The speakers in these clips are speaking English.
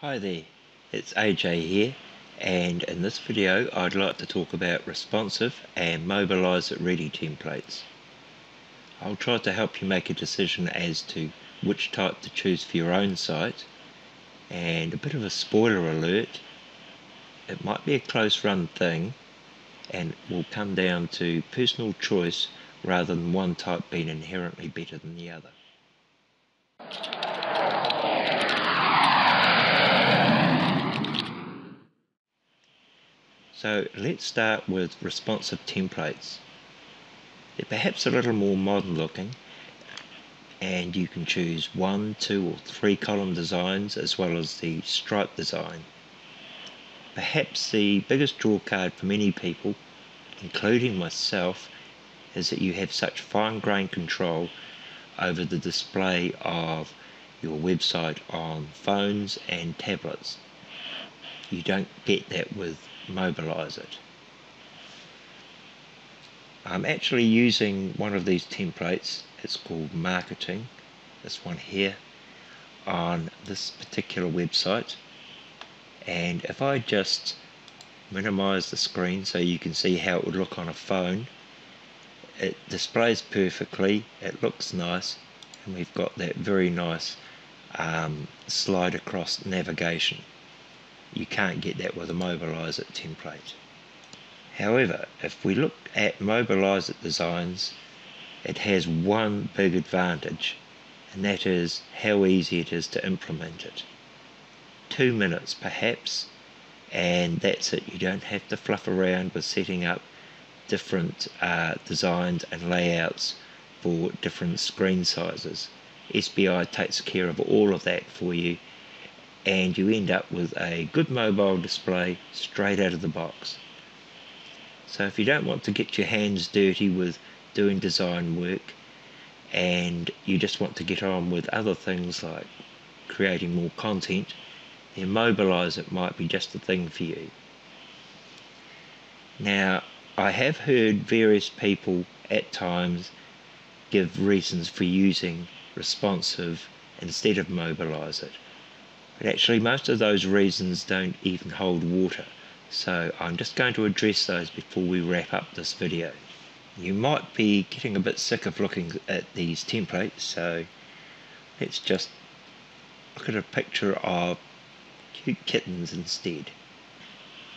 Hi there, it's AJ here and in this video I'd like to talk about responsive and mobilize it ready templates. I'll try to help you make a decision as to which type to choose for your own site and a bit of a spoiler alert, it might be a close run thing and will come down to personal choice rather than one type being inherently better than the other. So let's start with responsive templates. They're perhaps a little more modern looking and you can choose one, two or three column designs as well as the stripe design. Perhaps the biggest drawcard for many people, including myself, is that you have such fine-grained control over the display of your website on phones and tablets. You don't get that with mobilize it. I'm actually using one of these templates, it's called marketing, this one here, on this particular website. And if I just minimize the screen so you can see how it would look on a phone, it displays perfectly, it looks nice, and we've got that very nice um, slide across navigation. You can't get that with a Mobilize It template. However, if we look at Mobilize It designs, it has one big advantage, and that is how easy it is to implement it. Two minutes perhaps, and that's it. You don't have to fluff around with setting up different uh, designs and layouts for different screen sizes. SBI takes care of all of that for you and you end up with a good mobile display straight out of the box. So if you don't want to get your hands dirty with doing design work and you just want to get on with other things like creating more content, then Mobilize It might be just the thing for you. Now, I have heard various people at times give reasons for using responsive instead of Mobilize It. But actually most of those reasons don't even hold water. So I'm just going to address those before we wrap up this video. You might be getting a bit sick of looking at these templates, so let's just look at a picture of cute kittens instead.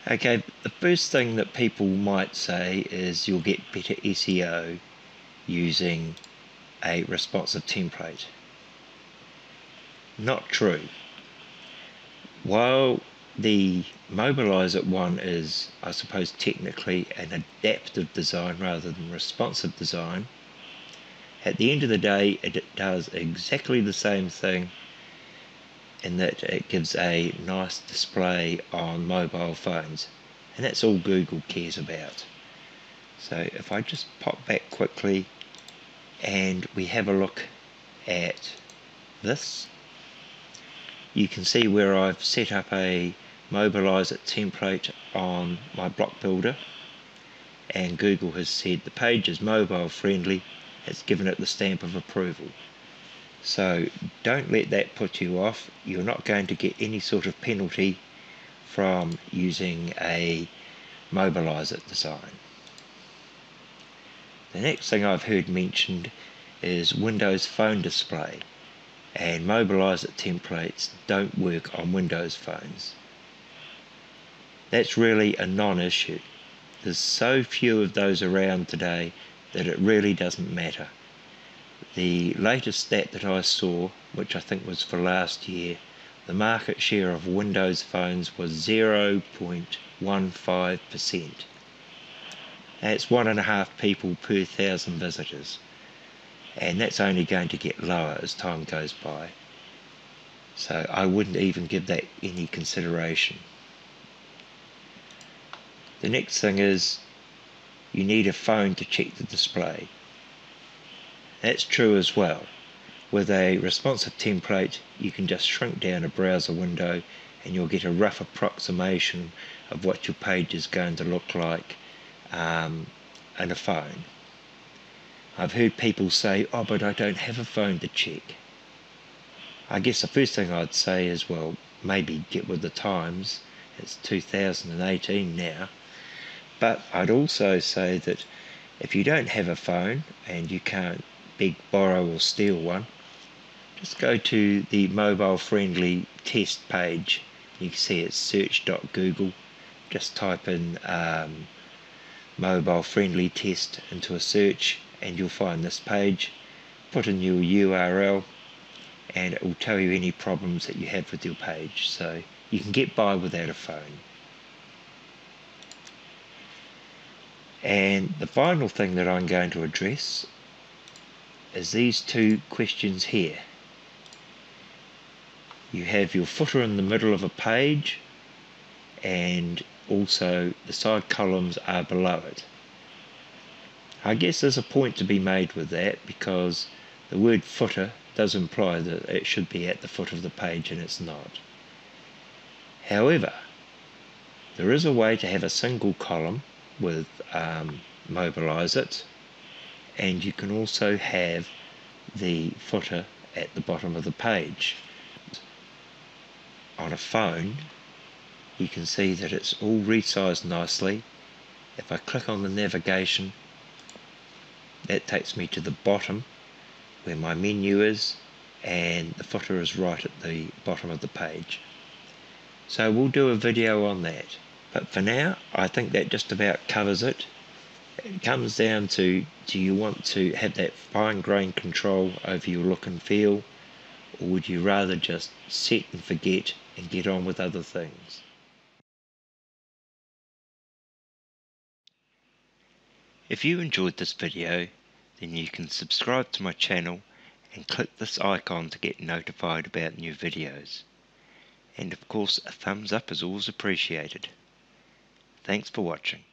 Okay, the first thing that people might say is you'll get better SEO using a responsive template. Not true. While the Mobilize It one is, I suppose, technically an adaptive design rather than responsive design, at the end of the day, it does exactly the same thing in that it gives a nice display on mobile phones. And that's all Google cares about. So if I just pop back quickly and we have a look at this you can see where I've set up a mobilize it template on my block builder. And Google has said the page is mobile friendly. It's given it the stamp of approval. So don't let that put you off. You're not going to get any sort of penalty from using a mobilize it design. The next thing I've heard mentioned is Windows Phone Display and Mobilize It templates don't work on Windows phones. That's really a non-issue. There's so few of those around today that it really doesn't matter. The latest stat that I saw, which I think was for last year, the market share of Windows phones was 0.15%. That's one and a half people per thousand visitors and that's only going to get lower as time goes by. So I wouldn't even give that any consideration. The next thing is you need a phone to check the display. That's true as well. With a responsive template you can just shrink down a browser window and you'll get a rough approximation of what your page is going to look like um, in a phone. I've heard people say, oh, but I don't have a phone to check. I guess the first thing I'd say is, well, maybe get with the times. It's 2018 now. But I'd also say that if you don't have a phone and you can't beg, borrow or steal one, just go to the mobile friendly test page. You can see it's search.google. Just type in um, mobile friendly test into a search and you'll find this page. Put in your URL and it will tell you any problems that you have with your page. So you can get by without a phone. And the final thing that I'm going to address is these two questions here. You have your footer in the middle of a page and also the side columns are below it. I guess there's a point to be made with that because the word footer does imply that it should be at the foot of the page and it's not. However, there is a way to have a single column with um, mobilize it and you can also have the footer at the bottom of the page. On a phone you can see that it's all resized nicely. If I click on the navigation that takes me to the bottom where my menu is and the footer is right at the bottom of the page. So we'll do a video on that. But for now, I think that just about covers it. It comes down to do you want to have that fine grained control over your look and feel, or would you rather just set and forget and get on with other things? If you enjoyed this video, then you can subscribe to my channel and click this icon to get notified about new videos. And of course, a thumbs up is always appreciated. Thanks for watching.